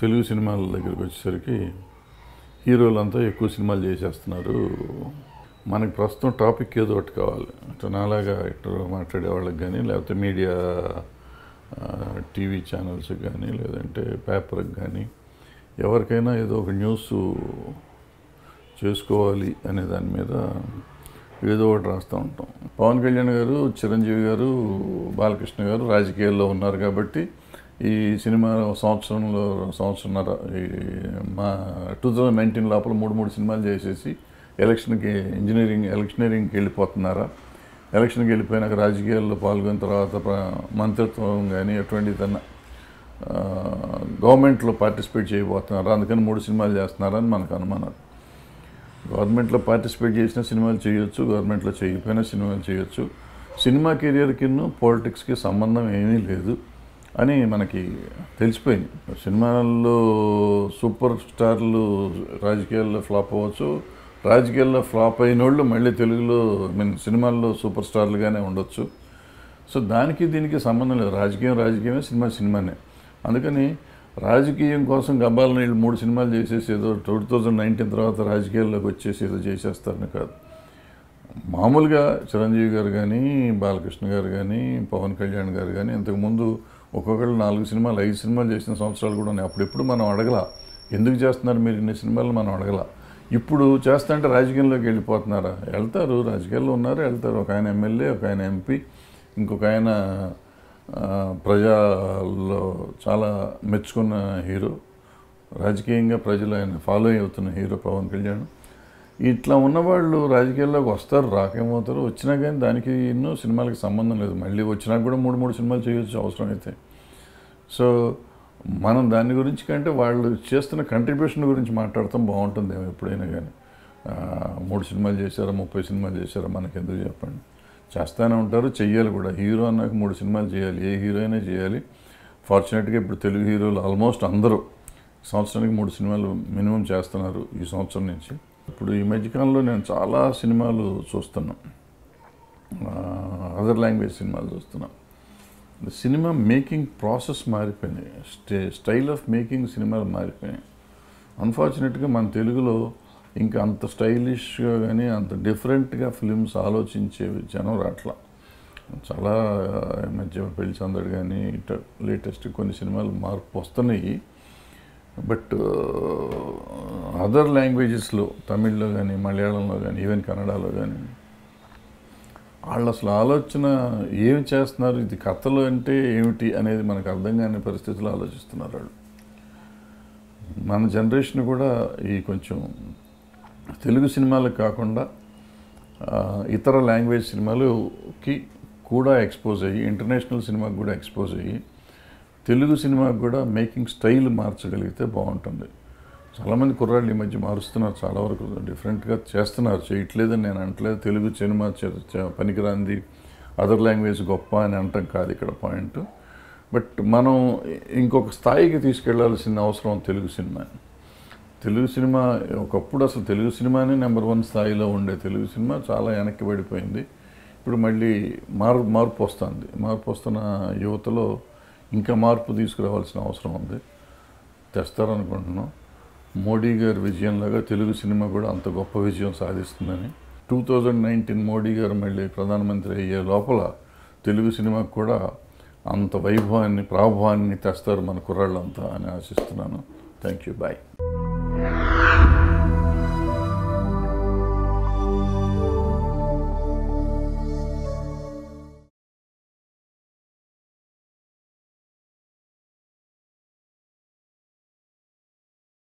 తెలుగు సినిమాల దగ్గరికి వచ్చేసరికి హీరోలంతా ఎక్కువ సినిమాలు చేసేస్తున్నారు. మనకి ప్రస్తుతం టాపిక్ ఏదో ఒకటి కావాలి. అంటే నాలాగా ఇటు మాట్లాడే వాళ్ళకి కానీ లేకపోతే మీడియా టీవీ ఛానల్స్ కానీ లేదంటే పేపర్కి కానీ ఎవరికైనా ఏదో ఒక న్యూస్ చేసుకోవాలి అనే దాని మీద ఏదో ఒకటి రాస్తూ ఉంటాం. పవన్ కళ్యాణ్ గారు చిరంజీవి గారు బాలకృష్ణ గారు రాజకీయాల్లో ఉన్నారు కాబట్టి ఈ సినిమా సంవత్సరంలో సంవత్సరంన్నర ఈ మా టూ థౌజండ్ నైన్టీన్ లోపల మూడు మూడు సినిమాలు చేసేసి ఎలక్షన్కి ఇంజనీరింగ్ ఎలక్షనీరింగ్కి వెళ్ళిపోతున్నారా? ఎలక్షన్కి వెళ్ళిపోయినాక రాజకీయాల్లో పాల్గొన్న తర్వాత మంత్రిత్వం కానీ ఎటువంటి తన గవర్నమెంట్లో పార్టిసిపేట్ చేయబోతున్నారా? అందుకని మూడు సినిమాలు చేస్తున్నారని మనకు అనుమానాలు. గవర్నమెంట్లో పార్టిసిపేట్ చేసిన సినిమాలు చేయొచ్చు గవర్నమెంట్లో చేయకపోయినా సినిమాలు చేయొచ్చు. సినిమా కెరియర్కి పాలిటిక్స్కి సంబంధం ఏమీ లేదు. అని మనకి తెలిసిపోయింది. సినిమాల్లో సూపర్ స్టార్లు రాజకీయాల్లో ఫ్లాప్ అవ్వచ్చు. రాజకీయాల్లో ఫ్లాప్ అయిన వాళ్ళు మళ్ళీ తెలుగులో మీన్ సినిమాల్లో సూపర్ స్టార్లుగానే ఉండొచ్చు. సో దానికి దీనికి సంబంధం లేదు. రాజకీయం రాజకీయమే సినిమా సినిమానే. అందుకని రాజకీయం కోసం గబ్బాల నీళ్ళు మూడు సినిమాలు చేసేసి ఏదో టూ థౌజండ్ నైన్టీన్ తర్వాత రాజకీయాల్లోకి వచ్చేసి ఏదో చేసేస్తారని కాదు. మామూలుగా చిరంజీవి గారు కానీ బాలకృష్ణ గారు కానీ పవన్ కళ్యాణ్ గారు కానీ ఇంతకుముందు ఒక్కొక్కళ్ళు నాలుగు సినిమాలు ఐదు సినిమాలు చేసిన సంవత్సరాలు కూడా ఉన్నాయి. అప్పుడెప్పుడు మనం అడగల. ఎందుకు చేస్తున్నారు మీరు ఇన్ని సినిమాలు మనం అడగల? ఇప్పుడు చేస్తుంటే రాజకీయంలోకి వెళ్ళిపోతున్నారా? వెళ్తారు రాజకీయాల్లో ఉన్నారు వెళ్తారు. ఒక ఆయన ఎమ్మెల్యే ఒక ఆయన ఎంపీ ఇంకొక ఆయన ప్రజల్లో చాలా మెచ్చుకున్న హీరో. రాజకీయంగా ప్రజలు ఆయన ఫాలో అవుతున్న హీరో పవన్ కళ్యాణ్. ఇట్లా ఉన్నవాళ్ళు రాజకీయాల్లోకి వస్తారు రాకేమవుతారు వచ్చినా కానీ దానికి ఎన్నో సినిమాలకి సంబంధం లేదు. మళ్ళీ వచ్చినా కూడా మూడు మూడు సినిమాలు చేయొచ్చు అవసరం అయితే సో మనం దాని గురించి కంటే వాళ్ళు చేస్తున్న కంట్రిబ్యూషన్ గురించి మాట్లాడటం బాగుంటుంది ఏమో ఎప్పుడైనా కానీ. మూడు సినిమాలు చేశారా ముప్పై సినిమాలు చేశారా మనకి ఎందుకు చెప్పండి. చేస్తూనే ఉంటారు చెయ్యాలి కూడా. హీరో అన్నాక మూడు సినిమాలు చేయాలి. ఏ హీరో అయినా చేయాలి. ఫార్చునేట్గా ఇప్పుడు తెలుగు హీరోలు ఆల్మోస్ట్ అందరూ సంవత్సరానికి మూడు సినిమాలు మినిమం చేస్తున్నారు ఈ సంవత్సరం నుంచి. ఇప్పుడు ఈ మధ్యకాలంలో నేను చాలా సినిమాలు చూస్తున్నాను అదర్ లాంగ్వేజ్ సినిమాలు చూస్తున్నాను సినిమా మేకింగ్ ప్రాసెస్ మారిపోయినాయి. స్టే స్టైల్ ఆఫ్ మేకింగ్ సినిమాలు మారిపోయినాయి. అన్ఫార్చునేట్గా మన తెలుగులో ఇంకా అంత స్టైలిష్గా కానీ అంత డిఫరెంట్గా ఫిలిమ్స్ ఆలోచించే జనం రాట్లా. చాలా ఈ మధ్య పెళ్ళి సందడి కానీ ఇట లేటెస్ట్ కొన్ని సినిమాలు మార్పు వస్తున్నాయి. బట్ అదర్ లాంగ్వేజెస్లో తమిళ్ళో కానీ మలయాళంలో కానీ ఈవెన్ కన్నడలో కానీ వాళ్ళు అసలు ఆలోచన ఏమి చేస్తున్నారు ఇది కథలు అంటే ఏమిటి అనేది మనకు అర్థం కాని పరిస్థితుల్లో ఆలోచిస్తున్నారు వాళ్ళు. మన జనరేషన్ కూడా ఈ కొంచెం తెలుగు సినిమాలకు కాకుండా ఇతర లాంగ్వేజ్ సినిమాలుకి కూడా ఎక్స్పోజ్ అయ్యి ఇంటర్నేషనల్ సినిమాకి కూడా ఎక్స్పోజ్ అయ్యి తెలుగు సినిమాకి కూడా మేకింగ్ స్టైల్ మార్చగలిగితే బాగుంటుంది. చాలామంది కుర్రాళ్ళు ఈ మధ్య మారుస్తున్నారు చాలా వరకు డిఫరెంట్గా చేస్తున్నారు. చేయట్లేదని నేను అంటలేదు. తెలుగు సినిమా చ- పనికిరాంది. అదర్ లాంగ్వేజ్ గొప్ప అని అంటాం కాదు ఇక్కడ పాయింట్. బట్ మనం ఇంకొక స్థాయికి తీసుకెళ్ళాల్సిన అవసరం తెలుగు సినిమా. తెలుగు సినిమా ఒకప్పుడు అసలు తెలుగు సినిమానే నెంబర్ వన్ స్థాయిలో ఉండే తెలుగు సినిమా చాలా వెనక్కి పడిపోయింది. ఇప్పుడు మళ్ళీ మార్ మార్పు వస్తుంది. మార్పు వస్తున్న యువతలో ఇంకా మార్పు తీసుకురావాల్సిన అవసరం ఉంది. తెస్తారనుకుంటున్నాం. మోడీ గారి విజయంలాగా తెలుగు సినిమా కూడా అంత గొప్ప విజయం సాధిస్తుందని. టూ థౌజండ్ నైన్టీన్ మోడీ గారు మళ్ళీ ప్రధానమంత్రి అయ్యే లోపల తెలుగు సినిమాకు కూడా అంత వైభవాన్ని ప్రాభవాన్ని తెస్తారు మన కుర్రాళ్ళంతా అని ఆశిస్తున్నాను. Thank you bye.